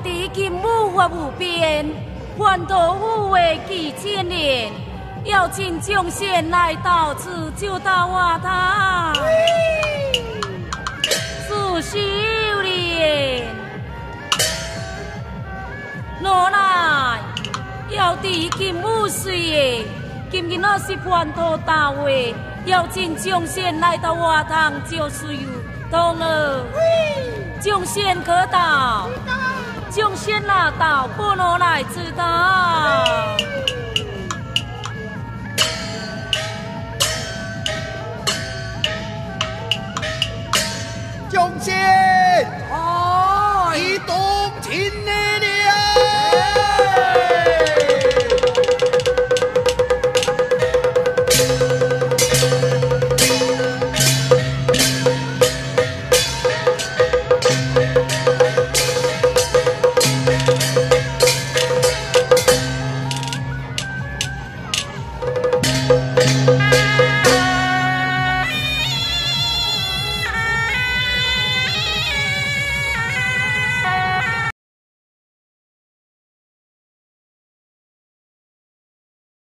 要敌金武法无边，还多护卫几千年，要请将仙来到此就到瓦堂，自修炼。拿来，要地金武岁耶，今日那是叛徒大会，要请将仙来到瓦堂就是有懂了。将仙可到，将仙拿到，不拿来指导。